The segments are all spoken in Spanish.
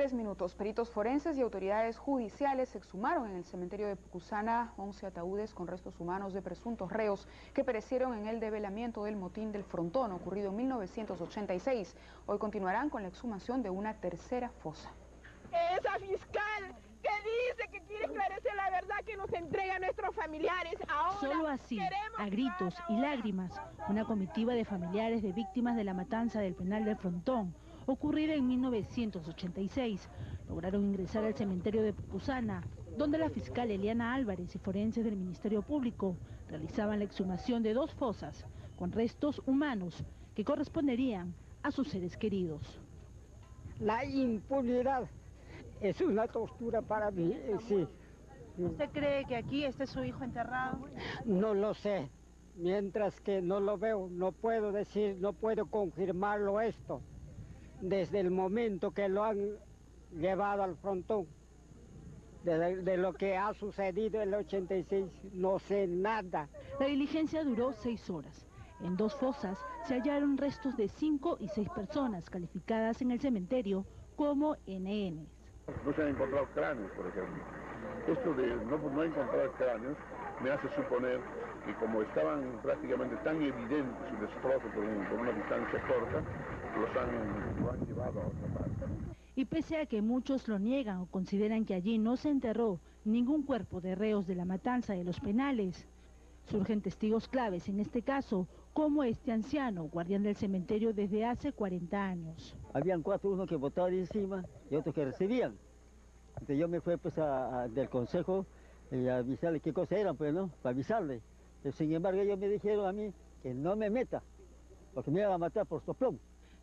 Tres minutos. Peritos forenses y autoridades judiciales exhumaron en el cementerio de Pucusana 11 ataúdes con restos humanos de presuntos reos que perecieron en el develamiento del motín del Frontón ocurrido en 1986. Hoy continuarán con la exhumación de una tercera fosa. Esa fiscal que dice que quiere esclarecer la verdad que nos entrega a nuestros familiares. Ahora Solo así, a gritos y lágrimas, una comitiva de familiares de víctimas de la matanza del penal del Frontón ocurrida en 1986. Lograron ingresar al cementerio de Pucusana, donde la fiscal Eliana Álvarez y forenses del Ministerio Público realizaban la exhumación de dos fosas con restos humanos que corresponderían a sus seres queridos. La impunidad es una tortura para mí, sí. ¿Usted cree que aquí esté su hijo enterrado? No lo sé. Mientras que no lo veo, no puedo decir, no puedo confirmarlo esto desde el momento que lo han llevado al frontón, de, lo que ha sucedido en el 86, no sé nada. La diligencia duró seis horas. En dos fosas se hallaron restos de cinco y seis personas calificadas en el cementerio como NN. No se han encontrado cráneos, por ejemplo. Esto de no, no encontrar cráneos me hace suponer que como estaban prácticamente tan evidentes su destrozo por, una distancia corta, los han, lo han llevado a otra parte. Y pese a que muchos lo niegan o consideran que allí no se enterró ningún cuerpo de reos de la matanza de los penales, surgen testigos claves en este caso, como este anciano, guardián del cementerio desde hace 40 años. Habían cuatro, uno que votaban encima y otros que recibían. Entonces yo me fui pues del consejo y a avisarle qué cosas eran, pues, ¿no? Para avisarle. sin embargo, ellos me dijeron a mí que no me meta, porque me iban a matar por soplón.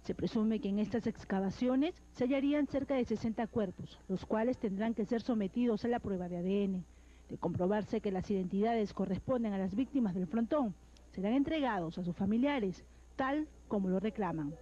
Se presume que en estas excavaciones se hallarían cerca de 60 cuerpos, los cuales tendrán que ser sometidos a la prueba de ADN. De comprobarse que las identidades corresponden a las víctimas del frontón, serán entregados a sus familiares, tal como lo reclaman.